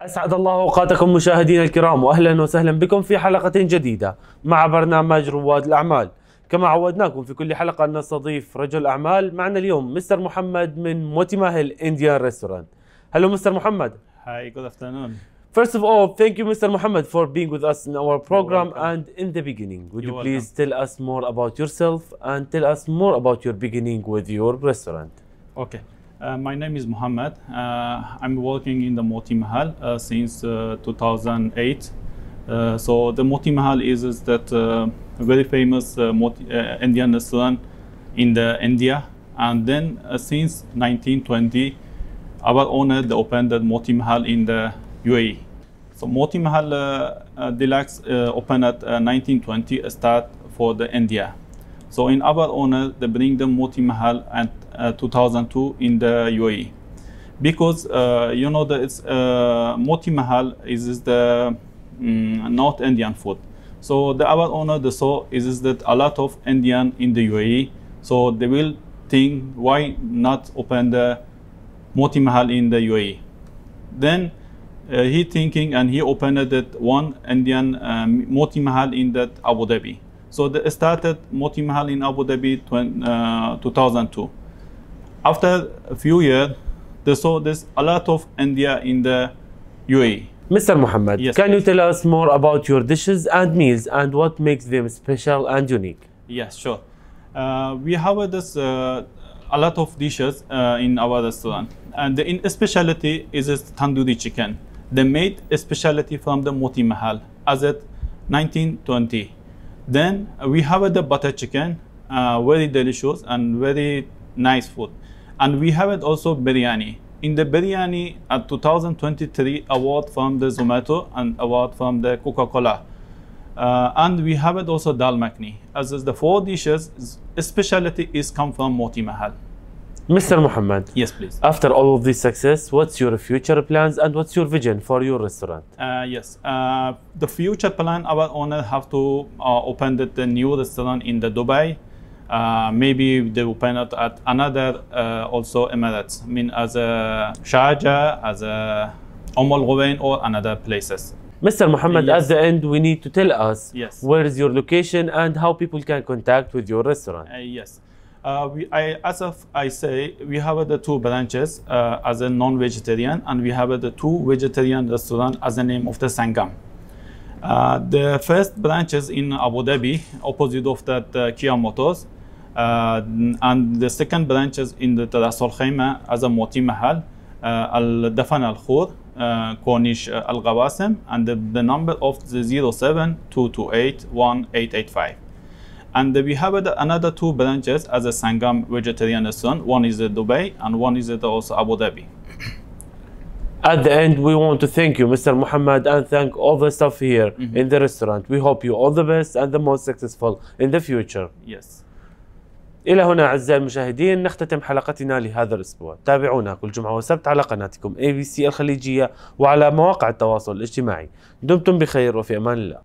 أسعد الله أوقاتكم مشاهدينا الكرام وأهلا وسهلا بكم في حلقة جديدة مع برنامج رواد الأعمال كما عودناكم في كل حلقة أن نستضيف رجل أعمال معنا اليوم مستر محمد من موتي ماهل إنديان ريستورانت Hello Mr. Muhammad Hi, good afternoon. First of all, thank you Mr. Muhammad for being with us in our program welcome. and in the beginning would You're you please tell us more about yourself and tell us more about your beginning with your restaurant Okay. Uh, my name is Muhammad. Uh, I'm working in the Moti Mahal uh, since uh, 2008. Uh, so the Moti Mahal is, is that uh, very famous Moti, Indian restaurant in the India. And then since 1920, our owner opened the Moti Mahal in the UAE. So Moti Mahal Delux opened at uh, 1920, a start for the India. So in our owner, they bring the Moti Mahal uh, 2002 in the UAE, because uh, you know that it's uh, Moti Mahal is, is the mm, North Indian food. So the our honor the so is, is that a lot of Indian in the UAE, so they will think why not open the Moti Mahal in the UAE. Then uh, he thinking and he opened that one Indian um, Moti Mahal in that Abu Dhabi. So they started Moti Mahal in Abu Dhabi uh, 2002. After a few years, they saw there's a lot of India in the UAE. Mr. Muhammad, Yes, can you tell us more about your dishes and meals and what makes them special and unique? Yes, sure. Uh, we have this uh, a lot of dishes uh, in our restaurant, and the in specialty is this tandoori chicken. They made a specialty from the Moti Mahal as at 1920. Then we have the butter chicken, uh, very delicious and very nice food, and we have it also biryani. In the biryani, at 2023 award from the Zomato and award from the Coca-Cola. Uh, and we have it also dal makhni. As is the four dishes, specialty is come from Moti Mahal. Mr. Muhammad, Yes, please. after all of this success, what's your future plans and what's your vision for your restaurant? Uh, yes. Uh, the future plan, our owner have to uh, open the, the new restaurant in the Dubai. Uh, maybe they open it at another uh, also Emirates. I mean, as a Sharjah, as a Umm Al or another places. Mr. Muhammad, Yes. at the end, we need to tell us Yes. where is your location and how people can contact with your restaurant. Uh, yes. Uh, we, I, as of I say, we have the two branches uh, as a non-vegetarian, and we have the two vegetarian restaurant as the name of the Sangam. Uh, the first branch is in Abu Dhabi, opposite of that uh, Kia Motors, and the second branch is in the Ras Al Khaimah as a Moti Mahal, uh, Al Dafan Al Khur, uh, Corniche uh, Al Qawasim, and the, the number of the 072281885. And we have uh, another two branches as a Sangam vegetarian restaurant. One is in Dubai and one is at also Abu Dhabi. At the end, we want to thank you, Mr. Muhammad, and thank all the staff here in the restaurant. We hope you all the best and the most successful in the future. Yes. إلى هنا أعزائي المشاهدين نختتم حلقتنا لهذا الأسبوع. تابعونا كل جمعة وسبت على قناتكم ABC الخليجية وعلى مواقع التواصل الاجتماعي. دمتم بخير وفي أمان الله.